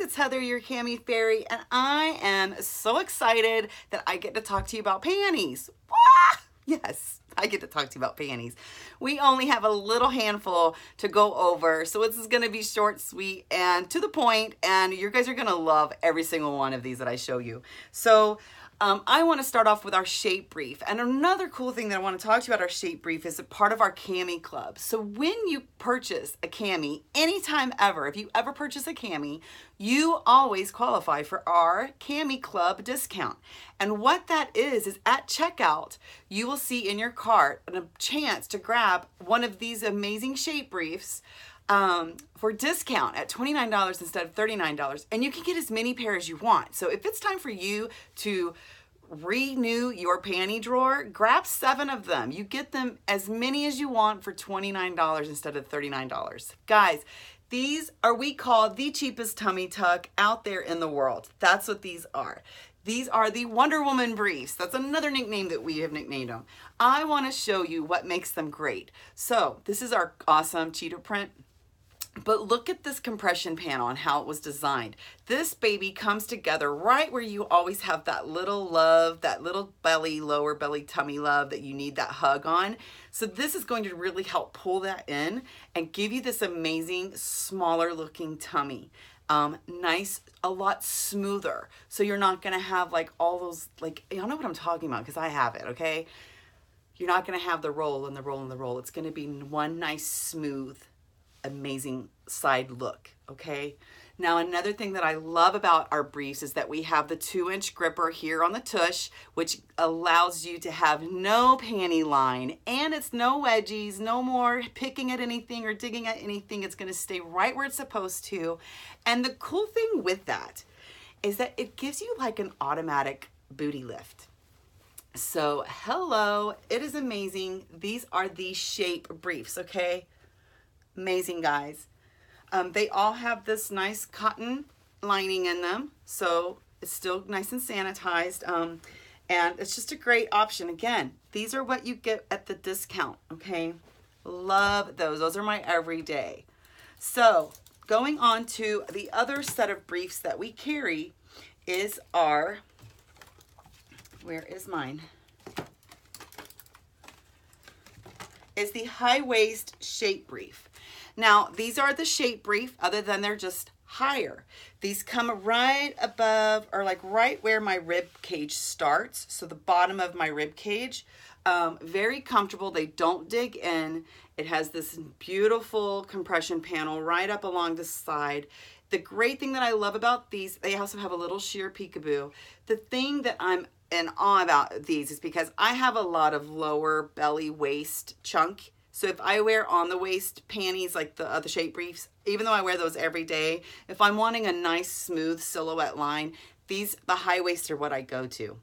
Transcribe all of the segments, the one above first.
it's Heather, your cami fairy, and I am so excited that I get to talk to you about panties. Yes, I get to talk to you about panties. We only have a little handful to go over, so this is gonna be short, sweet, and to the point, and you guys are gonna love every single one of these that I show you. So um, I want to start off with our shape brief. And another cool thing that I want to talk to you about our shape brief is a part of our cami club. So when you purchase a cami, anytime ever, if you ever purchase a cami, you always qualify for our cami club discount. And what that is, is at checkout, you will see in your cart a chance to grab one of these amazing shape briefs um, for discount at $29 instead of $39. And you can get as many pairs as you want. So if it's time for you to renew your panty drawer, grab seven of them. You get them as many as you want for $29 instead of $39. Guys, these are we call the cheapest tummy tuck out there in the world. That's what these are. These are the Wonder Woman briefs. That's another nickname that we have nicknamed them. I want to show you what makes them great. So this is our awesome cheetah print but look at this compression panel and how it was designed. This baby comes together right where you always have that little love, that little belly, lower belly tummy love that you need that hug on. So this is going to really help pull that in and give you this amazing smaller looking tummy. Um, nice, a lot smoother. So you're not gonna have like all those, like, y'all know what I'm talking about because I have it, okay? You're not gonna have the roll and the roll and the roll. It's gonna be one nice smooth amazing side look, okay? Now, another thing that I love about our briefs is that we have the two inch gripper here on the tush, which allows you to have no panty line and it's no wedgies, no more picking at anything or digging at anything. It's gonna stay right where it's supposed to. And the cool thing with that is that it gives you like an automatic booty lift. So hello, it is amazing. These are the shape briefs, okay? Amazing, guys. Um, they all have this nice cotton lining in them, so it's still nice and sanitized. Um, and it's just a great option. Again, these are what you get at the discount, okay? Love those. Those are my everyday. So going on to the other set of briefs that we carry is our, where is mine? Is the high waist shape brief. Now, these are the shape brief, other than they're just higher. These come right above, or like right where my rib cage starts. So the bottom of my rib cage. Um, very comfortable. They don't dig in. It has this beautiful compression panel right up along the side. The great thing that I love about these, they also have a little sheer peekaboo. The thing that I'm in awe about these is because I have a lot of lower belly waist chunk so if I wear on the waist panties like the other shape briefs, even though I wear those every day, if I'm wanting a nice smooth silhouette line, these, the high waist are what I go to.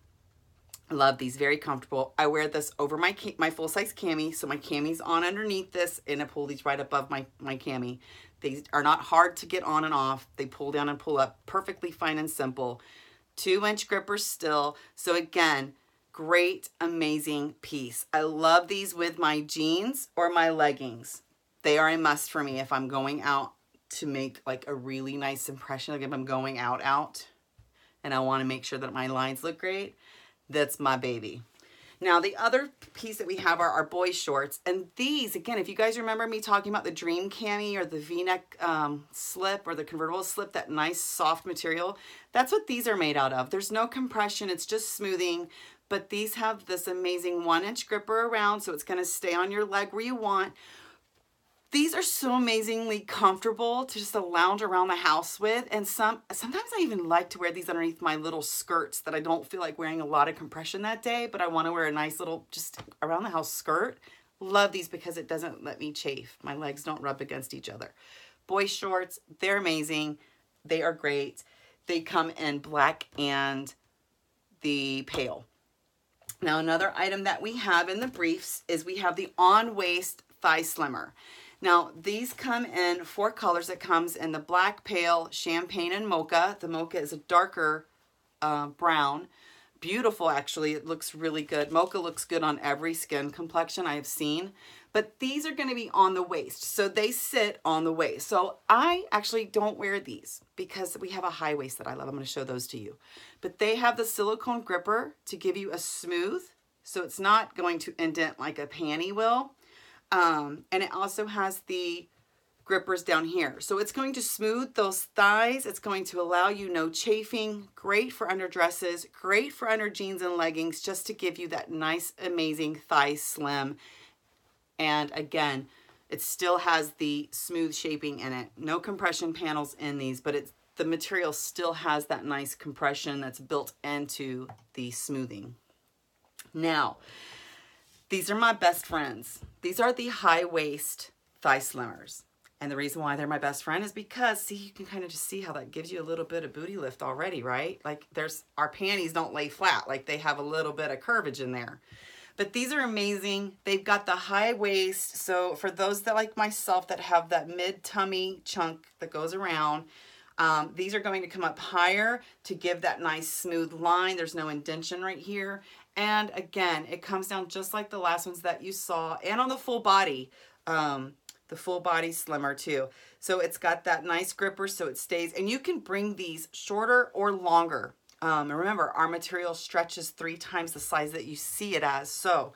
I love these, very comfortable. I wear this over my my full size cami, so my cami's on underneath this and I pull these right above my, my cami. These are not hard to get on and off. They pull down and pull up, perfectly fine and simple. Two inch grippers still. So again, Great, amazing piece. I love these with my jeans or my leggings. They are a must for me if I'm going out to make like a really nice impression. Like if I'm going out, out, and I want to make sure that my lines look great, that's my baby. Now, the other piece that we have are our boy shorts. And these, again, if you guys remember me talking about the Dream Cami or the V-neck um, slip or the convertible slip, that nice soft material, that's what these are made out of. There's no compression. It's just smoothing but these have this amazing one inch gripper around so it's gonna stay on your leg where you want. These are so amazingly comfortable to just lounge around the house with. And some sometimes I even like to wear these underneath my little skirts that I don't feel like wearing a lot of compression that day, but I wanna wear a nice little just around the house skirt. Love these because it doesn't let me chafe. My legs don't rub against each other. Boy shorts, they're amazing. They are great. They come in black and the pale. Now another item that we have in the briefs is we have the on-waist thigh slimmer. Now these come in four colors. It comes in the black, pale, champagne, and mocha. The mocha is a darker uh, brown. Beautiful actually, it looks really good. Mocha looks good on every skin complexion I have seen. but these are gonna be on the waist. So they sit on the waist. So I actually don't wear these because we have a high waist that I love. I'm gonna show those to you. But they have the silicone gripper to give you a smooth, so it's not going to indent like a panty will. Um, and it also has the grippers down here. So it's going to smooth those thighs. It's going to allow you no chafing. Great for under dresses. Great for under jeans and leggings just to give you that nice, amazing thigh slim. And again, it still has the smooth shaping in it. No compression panels in these, but it's the material still has that nice compression that's built into the smoothing. Now, these are my best friends. These are the high waist thigh slimmers. And the reason why they're my best friend is because, see, you can kind of just see how that gives you a little bit of booty lift already, right? Like there's, our panties don't lay flat. Like they have a little bit of curvage in there. But these are amazing. They've got the high waist. So for those that like myself that have that mid tummy chunk that goes around, um, these are going to come up higher to give that nice smooth line. There's no indention right here. And again, it comes down just like the last ones that you saw and on the full body, um, the full body slimmer too. So it's got that nice gripper so it stays and you can bring these shorter or longer. Um, and remember, our material stretches three times the size that you see it as. So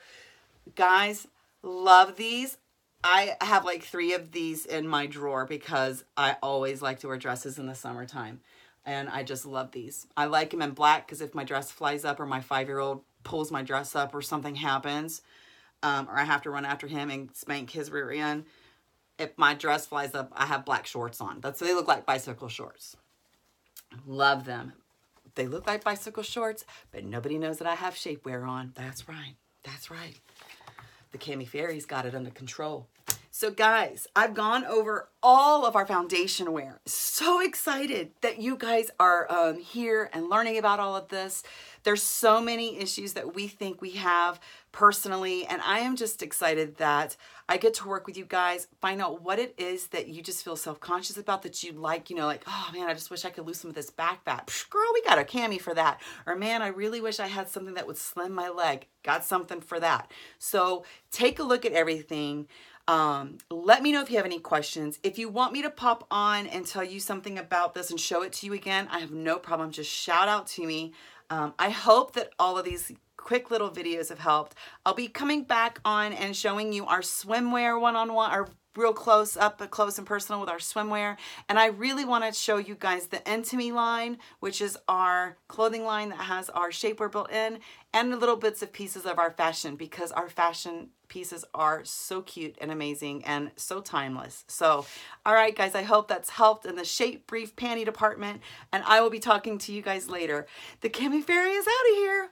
guys, love these. I have like three of these in my drawer because I always like to wear dresses in the summertime. And I just love these. I like them in black because if my dress flies up or my five-year-old pulls my dress up or something happens, um, or I have to run after him and spank his rear end, if my dress flies up, I have black shorts on. That's they look like bicycle shorts. Love them. They look like bicycle shorts, but nobody knows that I have shapewear on. That's right. That's right. The Cami Fairies got it under control. So guys, I've gone over all of our foundation wear. So excited that you guys are um, here and learning about all of this. There's so many issues that we think we have personally, and I am just excited that I get to work with you guys, find out what it is that you just feel self-conscious about that you like, you know, like, oh man, I just wish I could lose some of this back fat. Psh, girl, we got a cami for that. Or man, I really wish I had something that would slim my leg. Got something for that. So take a look at everything. Um, let me know if you have any questions. If you want me to pop on and tell you something about this and show it to you again, I have no problem. Just shout out to me. Um, I hope that all of these quick little videos have helped. I'll be coming back on and showing you our swimwear one-on-one, our real close up, close and personal with our swimwear. And I really want to show you guys the Intimie line, which is our clothing line that has our shapewear built in and little bits of pieces of our fashion because our fashion pieces are so cute and amazing and so timeless. So, all right, guys, I hope that's helped in the shape brief panty department and I will be talking to you guys later. The Cami Fairy is out of here.